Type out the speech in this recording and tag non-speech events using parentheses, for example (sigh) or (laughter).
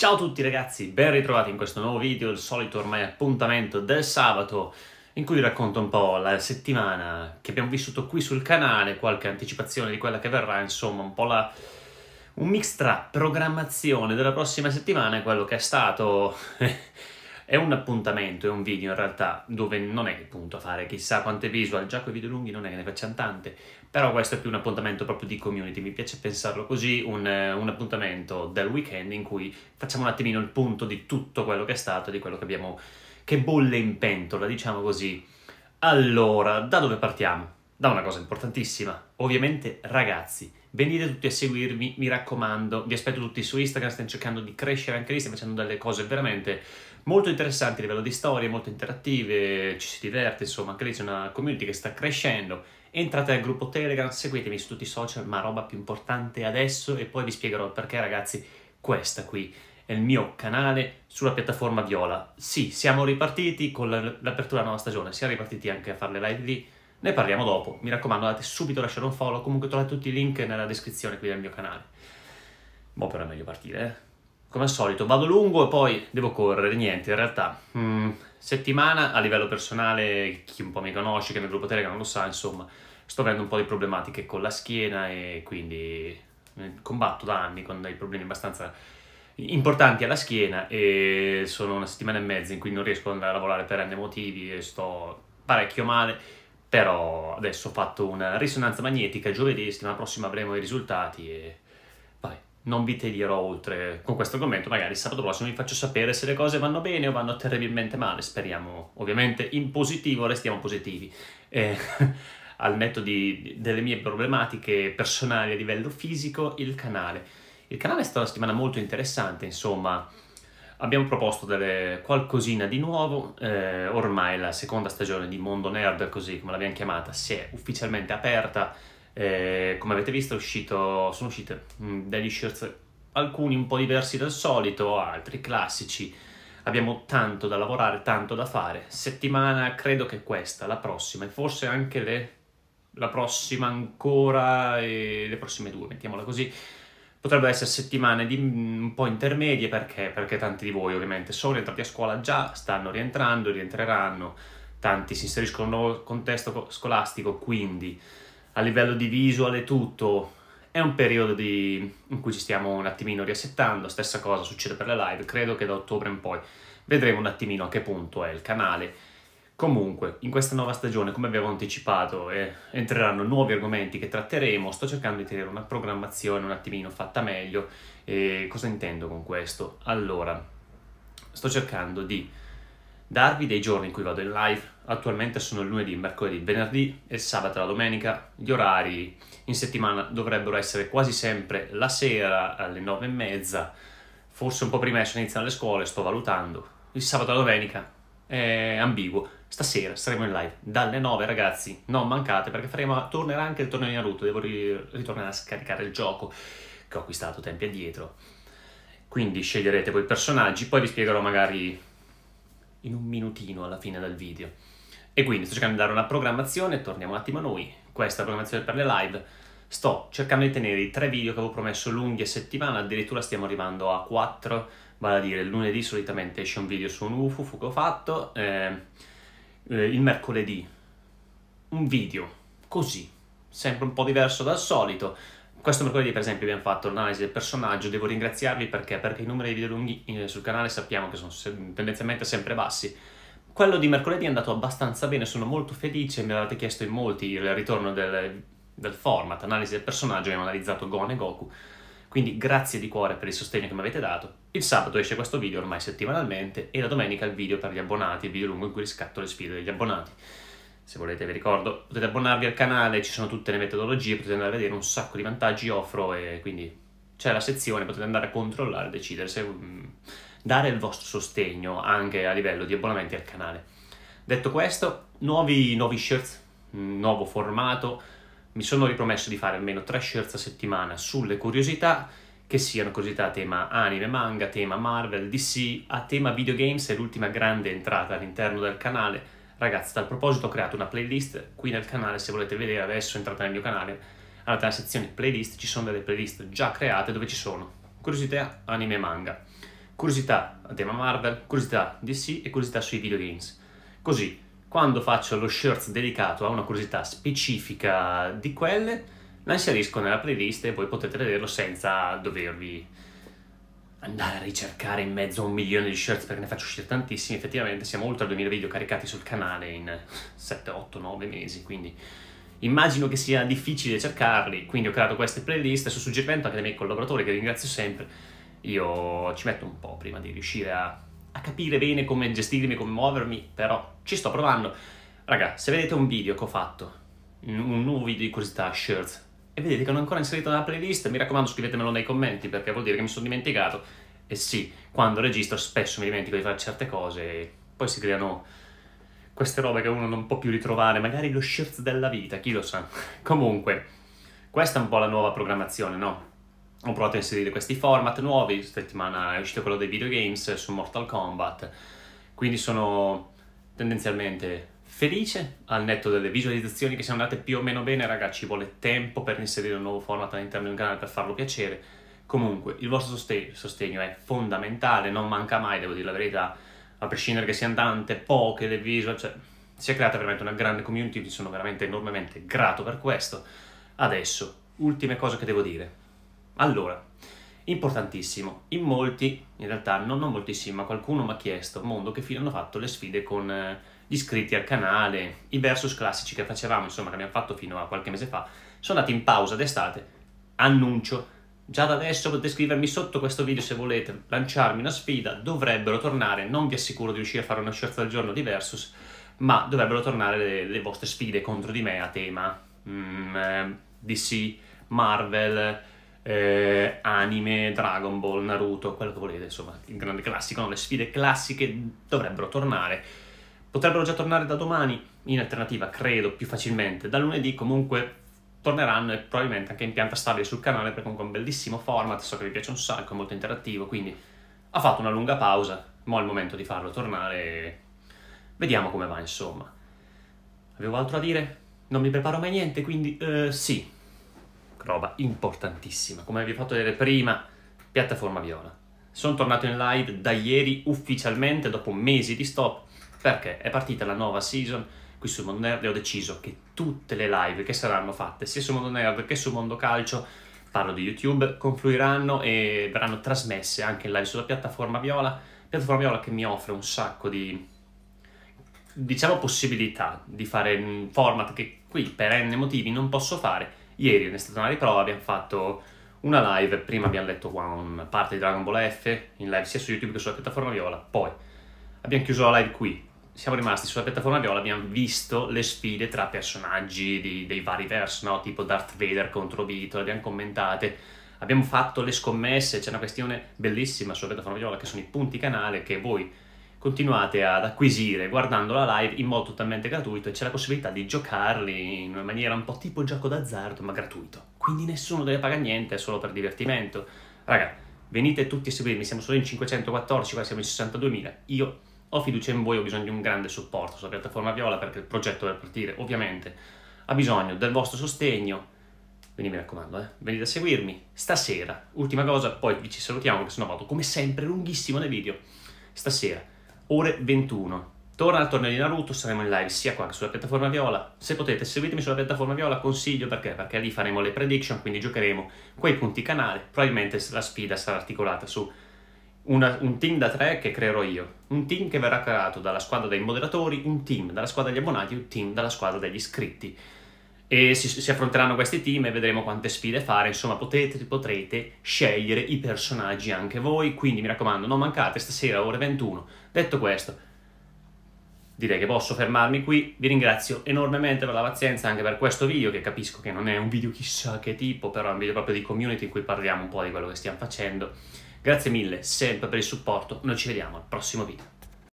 Ciao a tutti ragazzi, ben ritrovati in questo nuovo video, il solito ormai appuntamento del sabato in cui vi racconto un po' la settimana che abbiamo vissuto qui sul canale, qualche anticipazione di quella che verrà, insomma un po' la... un mix tra programmazione della prossima settimana e quello che è stato... (laughs) è un appuntamento, è un video in realtà dove non è appunto a fare chissà quante visual, già con i video lunghi non è che ne facciano tante, però questo è più un appuntamento proprio di community, mi piace pensarlo così, un, un, appuntamento del weekend in cui facciamo un attimino il punto di tutto quello che è stato, di quello che abbiamo, che bolle in pentola, diciamo così. Allora, da dove partiamo? Da una cosa importantissima, ovviamente ragazzi, venite tutti a seguirmi, mi raccomando, vi aspetto tutti su Instagram, stiamo cercando di crescere anche lì, stiamo facendo delle cose veramente molto interessanti a livello di storie, molto interattive, ci si diverte, insomma, anche lì c'è una community che sta crescendo entrate nel gruppo Telegram, seguitemi su tutti i social, ma roba più importante adesso e poi vi spiegherò perché ragazzi, questa qui è il mio canale sulla piattaforma Viola. Sì, siamo ripartiti con l'apertura della nuova stagione, siamo ripartiti anche a fare le live lì, ne parliamo dopo, mi raccomando andate subito a lasciare un follow, comunque trovate tutti i link nella descrizione qui del mio canale. Mo però è meglio partire, eh? Come al solito, vado lungo e poi devo correre, niente, in realtà... Mm, settimana a livello personale, chi un po' mi conosce, che nel gruppo Telegram lo sa, insomma, sto avendo un po' di problematiche con la schiena e quindi eh, combatto da anni con dei problemi abbastanza importanti alla schiena e sono una settimana e mezza in cui non riesco ad andare a lavorare per n motivi e sto parecchio male, però adesso ho fatto una risonanza magnetica, giovedì, settimana prossima avremo i risultati e non vi tedierò oltre con questo argomento, magari sabato prossimo vi faccio sapere se le cose vanno bene o vanno terribilmente male, speriamo ovviamente in positivo, restiamo positivi. Eh, (laughs) al netto di, delle mie problematiche personali a livello fisico, il canale. Il canale è stata una settimana molto interessante, insomma, abbiamo proposto delle, qualcosina di nuovo, eh, ormai la seconda stagione di Mondo Nerd, così come l'abbiamo chiamata, si è ufficialmente aperta, eh, come avete visto uscito, sono uscite mm, degli shirts, alcuni un po' diversi dal solito, altri classici. Abbiamo tanto da lavorare, tanto da fare. Settimana credo che questa, la prossima e forse anche le, la prossima ancora e le prossime due, mettiamola così. Potrebbero essere settimane di, mm, un po' intermedie perché, perché tanti di voi ovviamente sono rientrati a scuola già, stanno rientrando, rientreranno, tanti si inseriscono in un nuovo contesto scolastico, quindi a livello di visual e tutto, è un periodo di... in cui ci stiamo un attimino riassettando, stessa cosa succede per le live, credo che da ottobre in poi vedremo un attimino a che punto è il canale. Comunque, in questa nuova stagione, come avevo anticipato, eh, entreranno nuovi argomenti che tratteremo, sto cercando di tenere una programmazione un attimino fatta meglio. E cosa intendo con questo? Allora, sto cercando di darvi dei giorni in cui vado in live, attualmente sono il lunedì, mercoledì, venerdì e sabato e la domenica, gli orari in settimana dovrebbero essere quasi sempre la sera alle nove e mezza, forse un po' prima se iniziano le scuole, sto valutando, il sabato e la domenica è ambiguo, stasera saremo in live. Dalle 9 ragazzi, non mancate perché faremo, tornerà anche il torneo di Naruto, devo ritornare a scaricare il gioco che ho acquistato tempi addietro, quindi sceglierete voi i personaggi, poi vi spiegherò magari in un minutino alla fine del video. E quindi sto cercando di dare una programmazione, torniamo un attimo a noi, questa programmazione per le live, sto cercando di tenere i tre video che avevo promesso lunghi a settimana, addirittura stiamo arrivando a quattro, vale a dire lunedì solitamente esce un video su un UFO che ho fatto, eh, eh, il mercoledì un video così, sempre un po' diverso dal solito, questo mercoledì, per esempio, abbiamo fatto l'analisi del personaggio. Devo ringraziarvi perché? Perché i numeri dei video lunghi eh, sul canale sappiamo che sono tendenzialmente sempre bassi. Quello di mercoledì è andato abbastanza bene, sono molto felice. Mi avete chiesto in molti il ritorno del, del format, analisi del personaggio. Abbiamo analizzato Gon e Goku. Quindi grazie di cuore per il sostegno che mi avete dato. Il sabato esce questo video ormai settimanalmente e la domenica il video per gli abbonati, il video lungo in cui riscatto le sfide degli abbonati se volete vi ricordo, potete abbonarvi al canale, ci sono tutte le metodologie, potete andare a vedere un sacco di vantaggi offro e quindi c'è la sezione, potete andare a controllare decidere se um, dare il vostro sostegno anche a livello di abbonamenti al canale. Detto questo, nuovi, nuovi shirts, nuovo formato, mi sono ripromesso di fare almeno tre shirts a settimana sulle curiosità, che siano curiosità a tema anime, manga, tema Marvel, DC, a tema videogames, è l'ultima grande entrata all'interno del canale, Ragazzi, tal proposito ho creato una playlist qui nel canale, se volete vedere adesso entrate nel mio canale, andate nella sezione playlist, ci sono delle playlist già create dove ci sono curiosità, anime e manga. curiosità a tema Marvel, curiosità DC e curiosità sui videogames. Così, quando faccio lo shirts dedicato a una curiosità specifica di quelle, la inserisco nella playlist e voi potete vederlo senza dovervi andare a ricercare in mezzo a un milione di shirts perché ne faccio uscire tantissimi. Effettivamente siamo oltre a 2000 video caricati sul canale in 7, 8, 9 mesi, quindi immagino che sia difficile cercarli, quindi ho creato queste playlist su suggerimento anche dei miei collaboratori che ringrazio sempre. Io ci metto un po' prima di riuscire a, a capire bene come gestirmi, come muovermi, però ci sto provando. Raga, se vedete un video che ho fatto, un nuovo video di curiosità shirts, e vedete che non è ancora inserito nella playlist, mi raccomando scrivetemelo nei commenti perché vuol dire che mi sono dimenticato. E sì, quando registro spesso mi dimentico di fare certe cose e poi si creano queste robe che uno non può più ritrovare, magari lo shirts della vita, chi lo sa. (laughs) Comunque, questa è un po' la nuova programmazione, no? Ho provato a inserire questi format nuovi, settimana è uscito quello dei videogames su Mortal Kombat, quindi sono tendenzialmente felice al netto delle visualizzazioni che siano andate più o meno bene, ragazzi, ci vuole tempo per inserire un nuovo format all'interno di un canale per farlo piacere. Comunque, il vostro sostegno è fondamentale, non manca mai, devo dire la verità, a prescindere che siano tante, poche le visual, cioè si è creata veramente una grande community, vi sono veramente enormemente grato per questo. Adesso, ultime cose che devo dire. Allora, importantissimo, in molti, in realtà non, non moltissimi, ma qualcuno mi ha chiesto, Mondo, che fine hanno fatto le sfide con eh, gli iscritti al canale, i versus classici che facevamo, insomma, che abbiamo fatto fino a qualche mese fa, sono andati in pausa d'estate, annuncio, già da adesso potete scrivermi sotto questo video se volete lanciarmi una sfida, dovrebbero tornare, non vi assicuro di riuscire a fare una scelta del giorno di versus, ma dovrebbero tornare le, le vostre sfide contro di me a tema. Mm, eh, DC, Marvel, eh, anime, Dragon Ball, Naruto, quello che volete, insomma, il grande classico, no? le sfide classiche dovrebbero tornare. Potrebbero già tornare da domani, in alternativa, credo, più facilmente. Da lunedì comunque torneranno e probabilmente anche in pianta stabile sul canale perché comunque è un bellissimo format, so che vi piace un sacco, è molto interattivo, quindi ha fatto una lunga pausa, ma è il momento di farlo tornare e vediamo come va, insomma. Avevo altro da dire? Non mi preparo mai niente, quindi uh, sì, roba importantissima. Come vi ho fatto vedere prima, piattaforma viola. Sono tornato in live da ieri ufficialmente, dopo mesi di stop, perché è partita la nuova season qui su Mondo Nerd e ho deciso che tutte le live che saranno fatte, sia su Mondo Nerd che su Mondo Calcio, parlo di YouTube, confluiranno e verranno trasmesse anche in live sulla piattaforma Viola, piattaforma Viola che mi offre un sacco di diciamo possibilità di fare format che qui per n motivi non posso fare Ieri è stata una riprova, abbiamo fatto una live, prima abbiamo letto qua una parte di Dragon Ball F, in live sia su YouTube che sulla piattaforma Viola, poi abbiamo chiuso la live qui, siamo rimasti sulla piattaforma Viola, abbiamo visto le sfide tra personaggi di, dei vari versi, no? tipo Darth Vader contro Vito, le abbiamo commentate, abbiamo fatto le scommesse, c'è una questione bellissima sulla piattaforma Viola che sono i punti canale che voi continuate ad acquisire guardando la live in modo totalmente gratuito e c'è la possibilità di giocarli in una maniera un po' tipo gioco d'azzardo ma gratuito. Quindi nessuno deve pagare niente, è solo per divertimento. Raga, venite tutti a seguirmi, siamo solo in 514, qua siamo in 62.000. Io ho fiducia in voi, ho bisogno di un grande supporto sulla piattaforma Viola perché il progetto deve partire, ovviamente ha bisogno del vostro sostegno. Quindi mi raccomando, eh, venite a seguirmi. Stasera, ultima cosa, poi vi ci salutiamo perché sennò vado come sempre lunghissimo nei video. Stasera ore 21. Torna al torneo di Naruto, saremo in live sia qua che sulla piattaforma Viola. Se potete seguitemi sulla piattaforma Viola, consiglio perché? Perché lì faremo le prediction, quindi giocheremo quei punti canale. Probabilmente la sfida sarà articolata su una, un team da tre che creerò io, un team che verrà creato dalla squadra dei moderatori, un team dalla squadra degli abbonati, un team dalla squadra degli iscritti e si, si, affronteranno questi team e vedremo quante sfide fare, insomma potete, potrete scegliere i personaggi anche voi, quindi mi raccomando non mancate stasera ore 21. Detto questo, direi che posso fermarmi qui, vi ringrazio enormemente per la pazienza anche per questo video che capisco che non è un video chissà che tipo, però è un video proprio di community in cui parliamo un po' di quello che stiamo facendo. Grazie mille sempre per il supporto, noi ci vediamo al prossimo video.